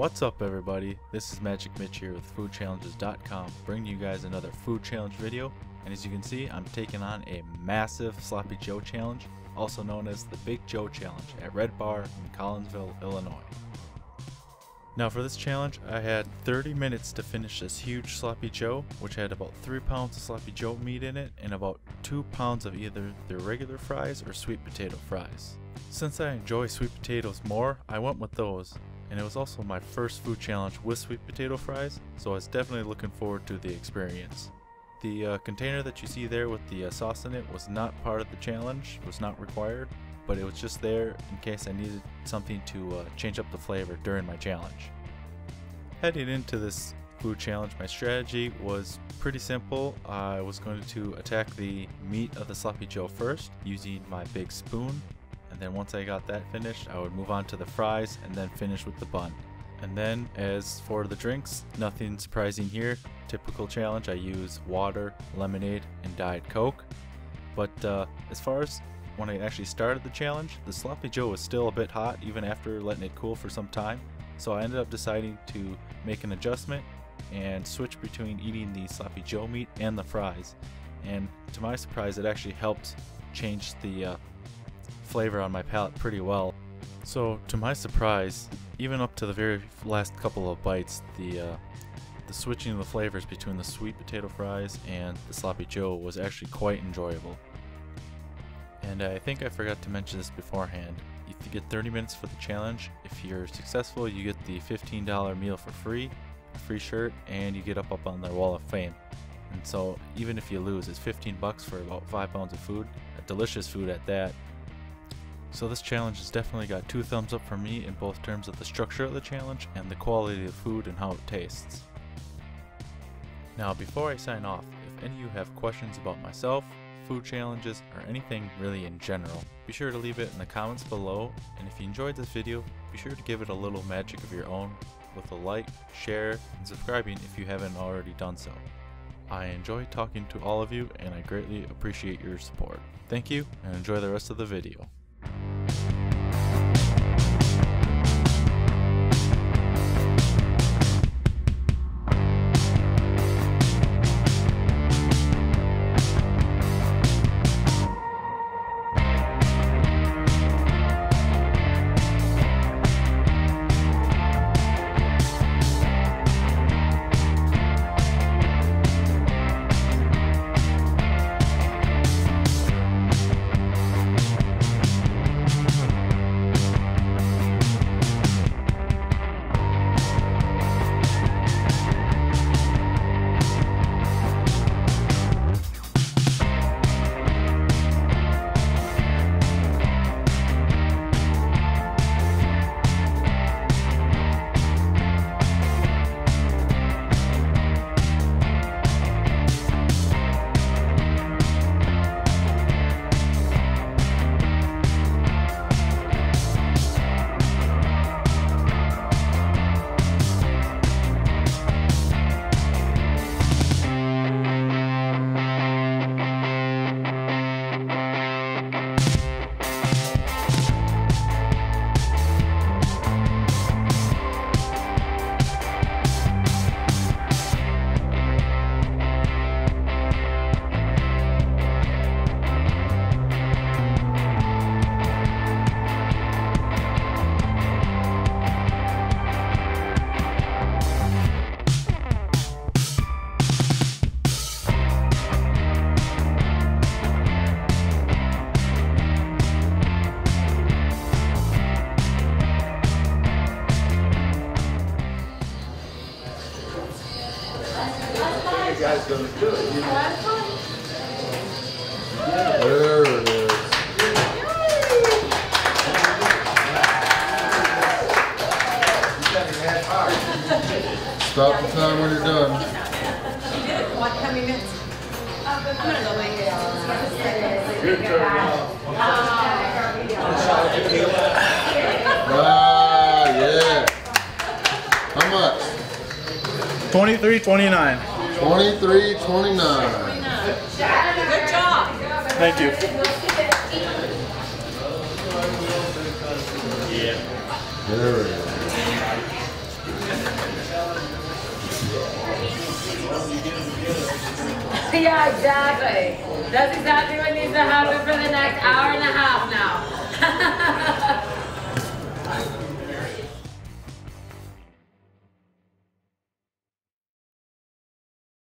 What's up everybody? This is Magic Mitch here with foodchallenges.com bringing you guys another food challenge video and as you can see I'm taking on a massive Sloppy Joe challenge also known as the Big Joe Challenge at Red Bar in Collinsville, Illinois. Now for this challenge I had 30 minutes to finish this huge Sloppy Joe which had about 3 pounds of Sloppy Joe meat in it and about 2 pounds of either their regular fries or sweet potato fries. Since I enjoy sweet potatoes more, I went with those and it was also my first food challenge with sweet potato fries, so I was definitely looking forward to the experience. The uh, container that you see there with the uh, sauce in it was not part of the challenge, was not required, but it was just there in case I needed something to uh, change up the flavor during my challenge. Heading into this food challenge, my strategy was pretty simple. I was going to attack the meat of the sloppy joe first using my big spoon then once I got that finished, I would move on to the fries and then finish with the bun. And then as for the drinks, nothing surprising here. Typical challenge, I use water, lemonade, and Diet Coke. But uh, as far as when I actually started the challenge, the Sloppy Joe was still a bit hot even after letting it cool for some time. So I ended up deciding to make an adjustment and switch between eating the Sloppy Joe meat and the fries. And to my surprise, it actually helped change the uh, flavor on my palate pretty well. So to my surprise, even up to the very last couple of bites, the uh, the switching of the flavors between the sweet potato fries and the sloppy joe was actually quite enjoyable. And I think I forgot to mention this beforehand. If you get 30 minutes for the challenge, if you're successful, you get the $15 meal for free, a free shirt, and you get up up on their wall of fame. And so even if you lose, it's 15 bucks for about 5 pounds of food, a delicious food at that, so this challenge has definitely got two thumbs up for me in both terms of the structure of the challenge and the quality of food and how it tastes. Now before I sign off, if any of you have questions about myself, food challenges, or anything really in general, be sure to leave it in the comments below, and if you enjoyed this video, be sure to give it a little magic of your own with a like, share, and subscribing if you haven't already done so. I enjoy talking to all of you and I greatly appreciate your support. Thank you and enjoy the rest of the video. Guy's gonna do it. You know? There it is. Stop the time when you're done. What, how many minutes? I'm gonna go make it. Good turn. Ah, yeah. How much? 23 29. 23, 29. Good job. Thank you. There it is. yeah, exactly. That's exactly what needs to happen